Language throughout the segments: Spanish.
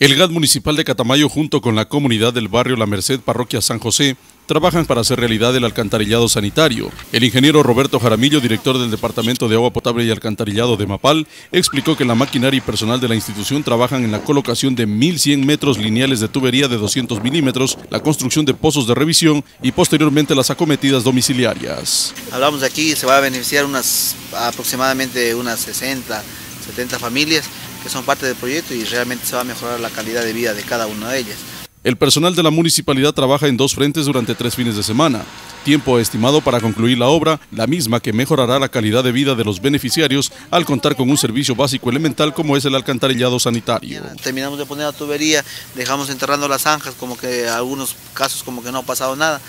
El GAD municipal de Catamayo junto con la comunidad del barrio La Merced, parroquia San José, trabajan para hacer realidad el alcantarillado sanitario. El ingeniero Roberto Jaramillo, director del Departamento de Agua Potable y Alcantarillado de Mapal, explicó que la maquinaria y personal de la institución trabajan en la colocación de 1.100 metros lineales de tubería de 200 milímetros, la construcción de pozos de revisión y posteriormente las acometidas domiciliarias. Hablamos de aquí, se va a beneficiar unas aproximadamente unas 60, 70 familias que son parte del proyecto y realmente se va a mejorar la calidad de vida de cada una de ellas. El personal de la municipalidad trabaja en dos frentes durante tres fines de semana. Tiempo estimado para concluir la obra, la misma que mejorará la calidad de vida de los beneficiarios al contar con un servicio básico elemental como es el alcantarillado sanitario. Terminamos de poner la tubería, dejamos enterrando las zanjas, como que en algunos casos como que no ha pasado nada,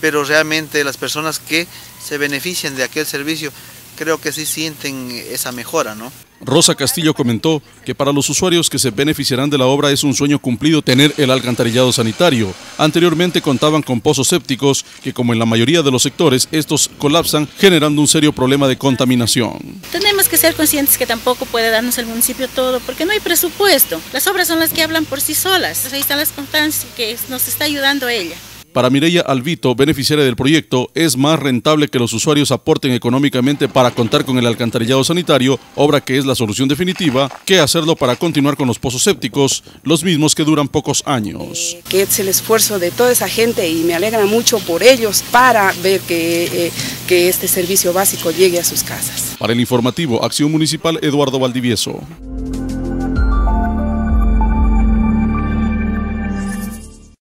pero realmente las personas que se benefician de aquel servicio creo que sí sienten esa mejora, ¿no? Rosa Castillo comentó que para los usuarios que se beneficiarán de la obra es un sueño cumplido tener el alcantarillado sanitario. Anteriormente contaban con pozos sépticos que como en la mayoría de los sectores estos colapsan generando un serio problema de contaminación. Tenemos que ser conscientes que tampoco puede darnos el municipio todo porque no hay presupuesto. Las obras son las que hablan por sí solas. Ahí están las constancias que nos está ayudando ella. Para Mireya Alvito, beneficiaria del proyecto, es más rentable que los usuarios aporten económicamente para contar con el alcantarillado sanitario, obra que es la solución definitiva, que hacerlo para continuar con los pozos sépticos, los mismos que duran pocos años. Eh, que es el esfuerzo de toda esa gente y me alegra mucho por ellos para ver que, eh, que este servicio básico llegue a sus casas. Para el informativo Acción Municipal, Eduardo Valdivieso.